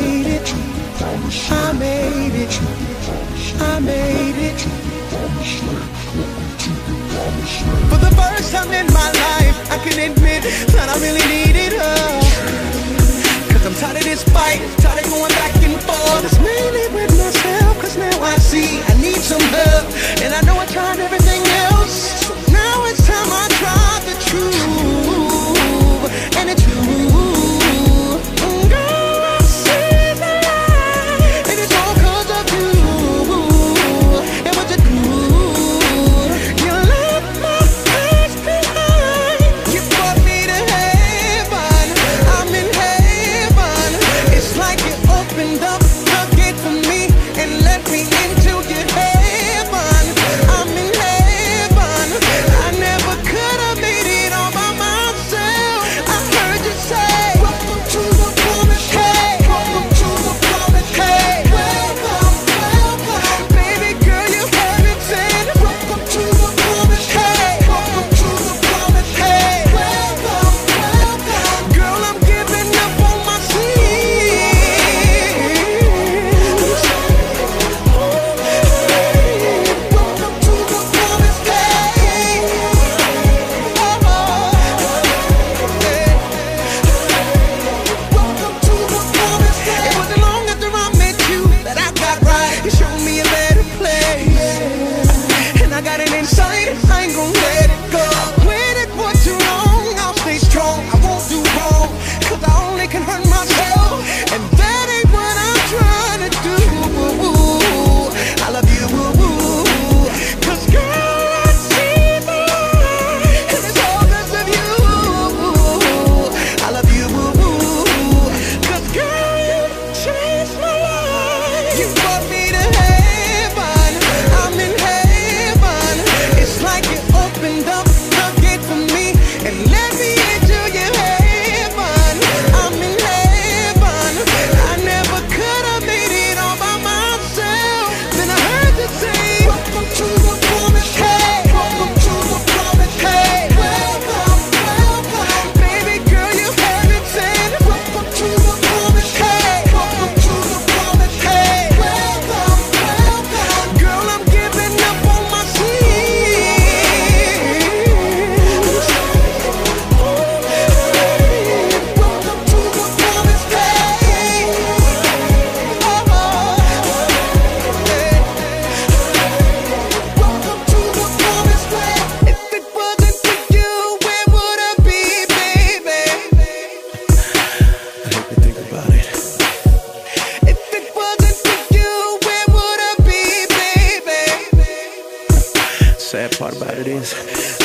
made it. I made it. I made it. For the first time in my life, I can admit that I really part about it is,